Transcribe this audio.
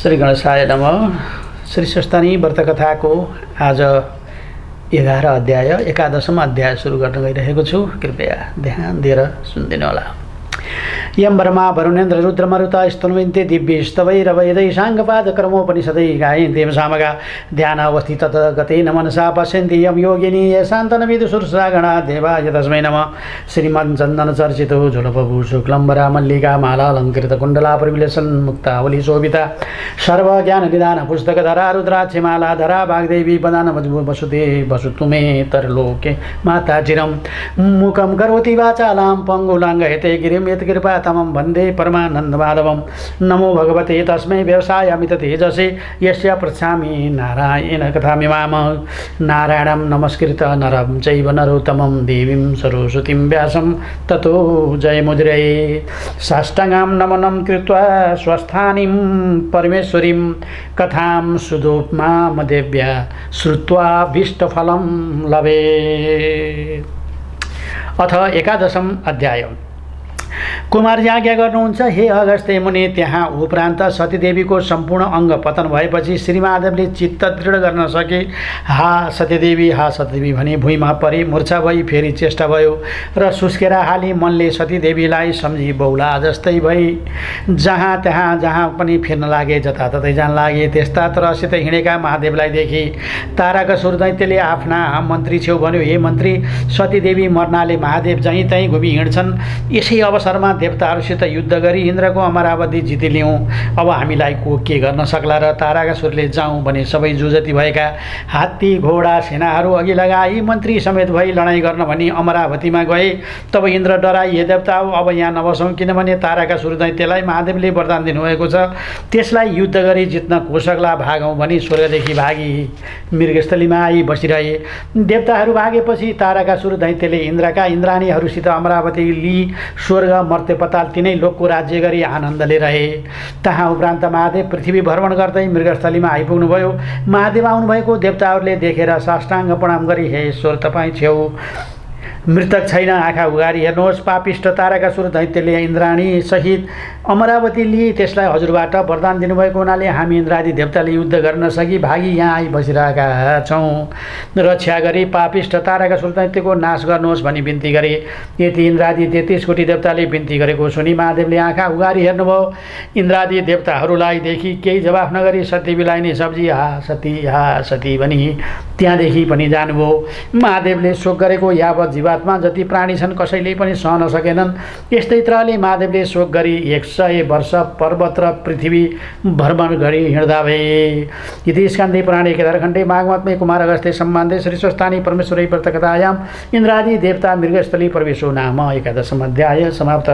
श्री गणेशाय नम। श्री स्वस्थानी व्रतकथाको आज एघार अध्याय एकादशम अध्याय सुरु गर्न गइरहेको छु। कृपया ध्यान दिएर सुनिदिनु होला यम ब्रह्मा वरुणेन्द्र रुद्रमरुत स्तुन्विन्ते दिव्य स्तवैरवैदै साङ्गपादक्रमोपनिषदै गायन्ते सामगा ध्यान अवस्थित गतेन मनसा पश्यन्ति यम योगिनी ये शान्तनविदुसुरसागणा देवाय तस्मै नमः। श्रीमन्चन्दनचर्चितो झुलपभू शुक्लम्बरा मल्लिका मालालङ्कृत कुण्डला परिविलेसन मुक्तावली शोभिता सर्वज्ञाननिदान पुस्तकधरा रुद्राक्षमाला धरा वाग्देवी प्रदान वसुते वसुतुमे तरलोके माता चिरं मुखं करोति वाचालां पङ्गुलाङ्गयते गिरिं यत्कृपा तमं वन्दे परमानन्दमाधवं। नमो भगवते तस्मै व्यवसायामित तेजसे यस्य पृच्छामि नारायण कथामिमाम। नारायणं नमस्कृत नरं चैव नरोत्तमं देवीं सरस्वतीं व्यासं ततो जयमुद्रये। साष्टाङ्गां नमनं कृत्वा स्वस्थानीं परमेश्वरीं कथां सुदोपमामदेव्या श्रुत्वाभीष्टफलं लभे। अथ एकादशम अध्याय कुमारजी आज्ञा गर्नुहुन्छ हे अगस्त्य मुनि त्यहाँ उपरान्त सतीदेवीको सम्पूर्ण अङ्ग पतन भएपछि श्रीमाधवले चित्त दृढ गर्न सके। हा सतीदेवी हा सतीदेवी भने भुइँमा परि मुर्छा भई फेरि चेष्टा भयो र सुस्केरा हाली मनले सतीदेवीलाई सम्झी बौला जस्तै भई जहाँ त्यहाँ जहाँ पनि फिर्न लागे जताततै जान लागे त्यस्ता तरसित हिँडेका महादेवलाई देखि। ताराका सुरदैत्यले आफ्ना मन्त्री छेउ भन्यो हे मन्त्री सतीदेवी मर्नाले महादेव जहीँ तहीँ घुमी हिँड्छन् यसै अवसरमा देवताहरूसित युद्ध गरी इन्द्रको अमरावती जितिलियौँ अब हामीलाई को के गर्न सक्ला र ताराका सुरले जाउँ भने सबै जुजती भएका हात्ती घोडा सेनाहरू अघि लगाई मन्त्री समेत भई लडाइँ गर्न भनी अमरावतीमा गए। तब इन्द्र डराई हे देवता अब यहाँ नबसौँ किनभने ताराका सुर दैत्यलाई महादेवले वरदान दिनुभएको छ। त्यसलाई युद्ध गरी जित्न कोसक्ला भागौँ भनी स्वर्गदेखि भागी मृगस्थलीमा आई बसिरहे। देवताहरू भागेपछि ताराका सुर दैत्यले इन्द्रका इन्द्राणीहरूसित अमरावती लि स्वर्ग मर्त्य पताल तिनै लोकको राज्य गरी आनन्दले रहे। तहाँ उपरान्त महादेव पृथ्वी भ्रमण गर्दै मृगस्थलीमा आइपुग्नुभयो। महादेव आउनुभएको देवताहरूले देखेर साष्टाङ्ग प्रणाम गरी हे ईश्वर तपाईँ छेउ। मृतक छैन आँखा उगारी हेर्नुहोस् पापिष्ट ताराका सुर दैत्यले इन्द्राणी सहित अमरावती लिई त्यसलाई हजुरबाट वरदान दिनुभएको हुनाले हामी इन्द्रादी देवताले युद्ध गर्न सकि भागी यहाँ आई बसिरहेका छौँ रक्षा गरी पापिष्ट ताराका सुर दैत्यको नाश गर्नुहोस् भनी बिन्ती गरे। यति इन्द्रादी तेत्तिस कोटी देवताले बिन्ती गरेको सुनि महादेवले आँखा उगारी हेर्नुभयो। इन्द्रादी देवताहरूलाई देखि केही जवाफ नगरी सतीवीलाई नै सब्जी हा सती हा सती भनी त्यहाँदेखि पनि जानुभयो। महादेवले शोक गरेको यावत जीवात्मा जति प्राणी छन् कसैले पनि सहन सकेनन्। यस्तै तरहले महादेवले शोक गरी एक सय वर्ष पर्वत र पृथ्वी भ्रमण गरी हिँड्दा भए। इति स्कान्दै पुराणे केदारखण्डे माघमत्मे कुमार अगस्ते सम्बन्धे श्री स्वस्थानी परमेश्वरै व्रतकथायाम् इन्द्रादि देवता मृगस्थली प्रवेशो नाम एकादशम अध्याय समाप्त।